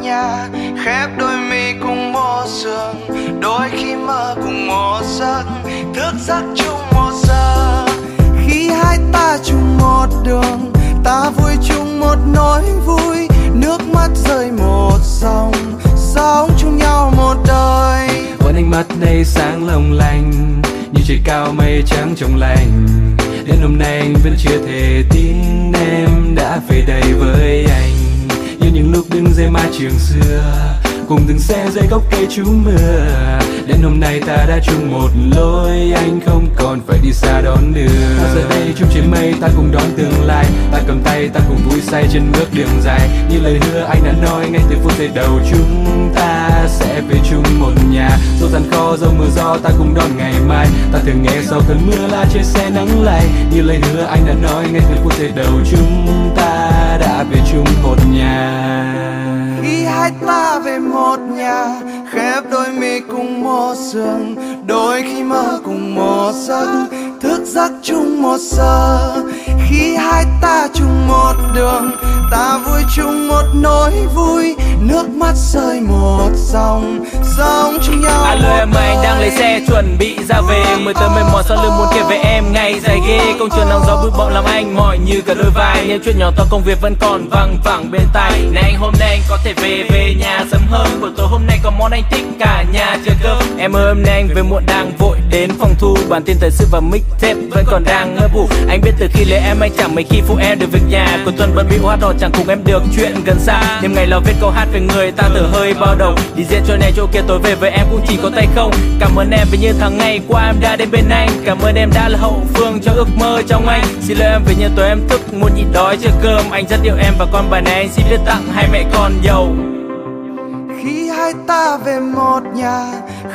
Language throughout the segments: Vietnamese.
nhà khép đôi mi cùng mô sương. Đôi khi mơ cùng một giấc. Thức giấc chung một giờ khi hai ta chung một đường, ta vui chung một nỗi vui. Nước mắt rơi một dòng, sống chung nhau một đời. Vẫn ánh mắt này sáng long lanh, như trời cao mây trắng trong lành. Đến hôm nay anh vẫn chưa thể tin em đã về đây với anh những lúc đứng dưới mái trường xưa. Cùng từng xe dưới gốc cây trú mưa. Đến hôm nay ta đã chung một lối, anh không còn phải đi xa đón nữa ta giờ đây chung trên mây, ta cùng đón tương lai. Ta cầm tay, ta cùng vui say trên bước đường dài. Như lời hứa anh đã nói, ngay từ phút giây đầu chúng ta sẽ về chung một nhà. Dù gian khó dẫu mưa gió, ta cùng đón ngày mai. Ta thường nghe sau cơn mưa là trên xe nắng lại như lời hứa anh đã nói, ngay từ phút giây đầu chúng ta đã về chung một nhà. Khi hai ta về một nhà, khép đôi mi cùng một giường đôi khi mơ cùng một giấc, thức giấc chung một giờ khi hai ta chung một đường ta vui chung một nỗi vui. Nước mắt rơi một dòng sống chung nhau alo em ơi anh đang lấy xe chuẩn bị ra về. Mười tới mười mỏi sau lưng muốn kể về em ngày dài ghê. Công trường nắng gió bụi bộn làm anh mỏi như cả đôi vai. Những chuyện nhỏ to công việc vẫn còn văng vẳng bên tai. Này anh hôm nay anh có thể về về nhà sớm hơn. Buổi tối hôm nay có món anh thích cả nhà chờ cơm. Em ơi hôm nay anh về muộn đang vội đến phòng thu. Bản tin thời sự và mixtape vẫn còn đang ngơ vụ anh biết từ khi lấy em anh chẳng mấy khi phụ em được việc nhà, cuối tuần bận bị hoa đỏ, chẳng cùng em được chuyện gần xa. Đêm ngày lo viết câu hát về người ta thở hơi bao đầu đi diễn chỗ này chỗ kia, tối về với em cũng chỉ có tay không. Cảm ơn em vì như tháng ngày qua em đã đến bên anh. Cảm ơn em đã là hậu phương cho ước mơ trong anh. Xin lỗi em vì như tối em thức muốn nhịn đói chưa cơm. Anh rất yêu em và con bà này anh xin viết tặng hai mẹ con giàu khi hai ta về một nhà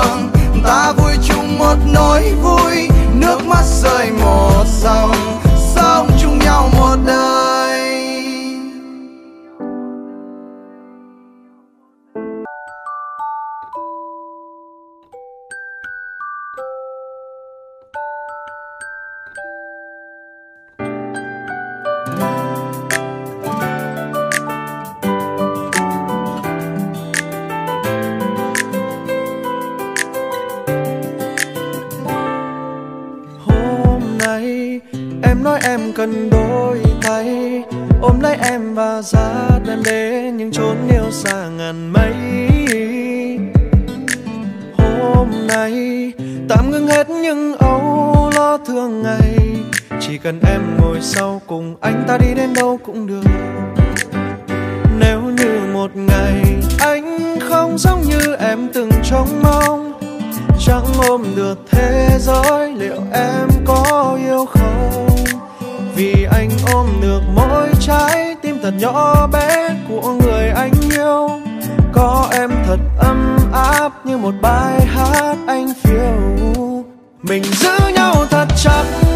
một ta vui chung một nỗi vui. Cần đôi tay ôm lấy em và dắt em đến những chốn yêu xa ngàn mây. Hôm nay, tạm ngưng hết những âu lo thương ngày. Chỉ cần em ngồi sau cùng anh ta đi đến đâu cũng được. Nếu như một ngày anh không giống như em từng trông mong, chẳng ôm được thế giới liệu em có yêu không? Vì anh ôm được mỗi trái tim thật nhỏ bé của người anh yêu. Có em thật ấm áp như một bài hát anh phiêu. Mình giữ nhau thật chặt.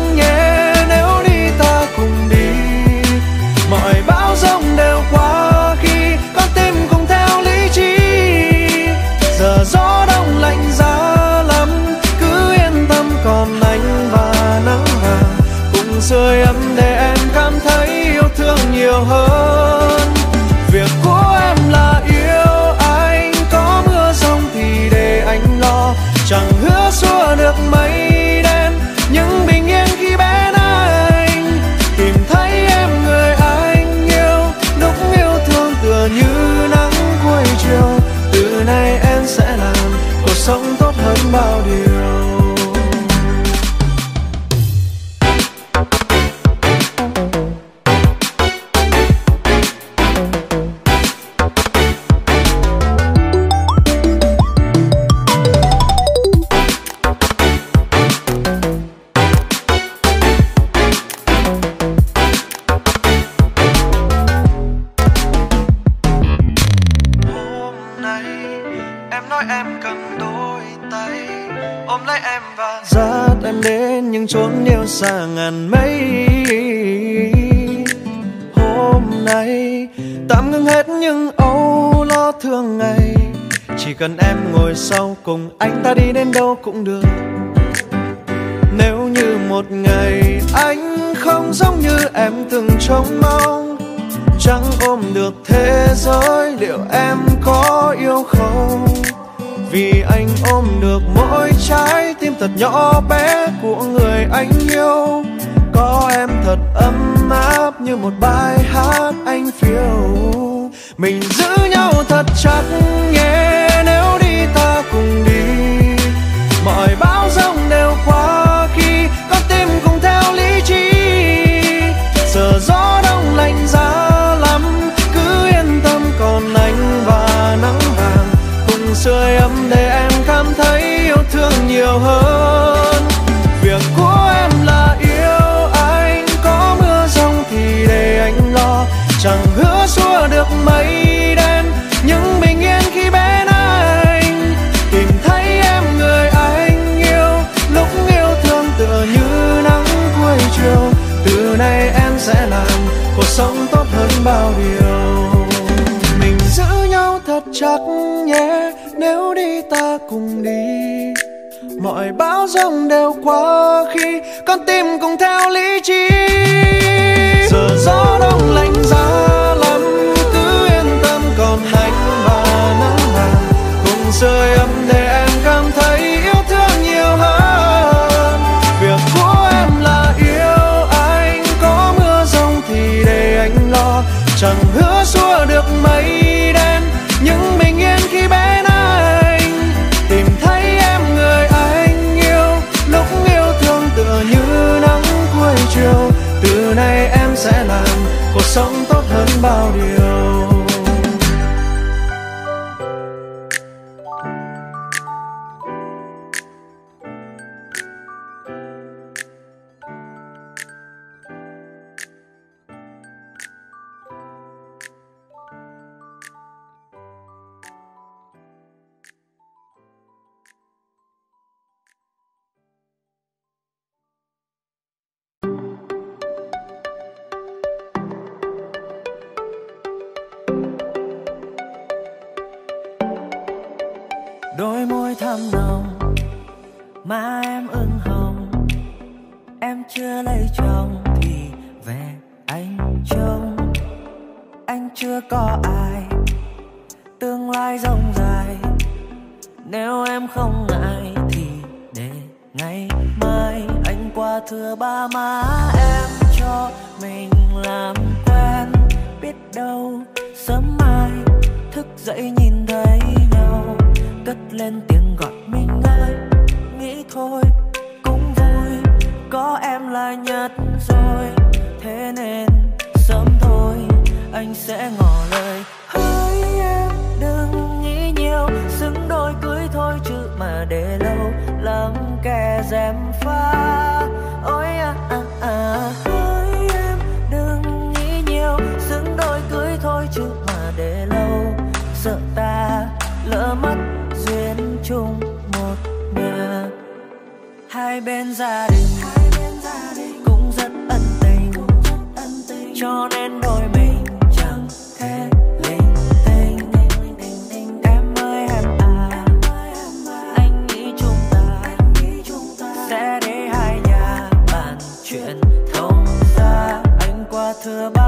Ngàn mây. Hôm nay tạm ngưng hết những âu lo thương ngày. Chỉ cần em ngồi sau cùng anh ta đi đến đâu cũng được. Nếu như một ngày anh không giống như em từng trông mong, chẳng ôm được thế giới liệu em có yêu không? Vì anh ôm được mỗi trái tim thật nhỏ bé của người anh yêu có em thật ấm áp như một bài hát anh phiêu mình giữ nhau thật chặt nhé yeah. Sống hơn bao điều. Mình giữ nhau thật chặt nhé, nếu đi ta cùng đi. Mọi bão giông đều qua khi con tim cùng theo lý trí. Giờ gió đông lạnh giá lắm, cứ yên tâm còn hạnh và nắng vàng cùng rơi ấm để đôi môi thắm nồng má em ửng hồng. Em chưa lấy chồng thì về anh trông. Anh chưa có ai, tương lai rộng dài nếu em không ngại thì để ngày mai. Anh qua thưa ba má em cho mình làm quen. Biết đâu sớm mai thức dậy nhìn lên tiếng gọi mình ơi nghĩ thôi, cũng vui, có em là nhất rồi, thế nên sớm thôi, anh sẽ ngồi bên gia đình. Cũng rất ân tình. Cho nên đôi mình chẳng thể linh tinh. Em ơi, em à. Anh nghĩ chúng ta sẽ để hai nhà bàn chuyện thông ra anh qua thưa ba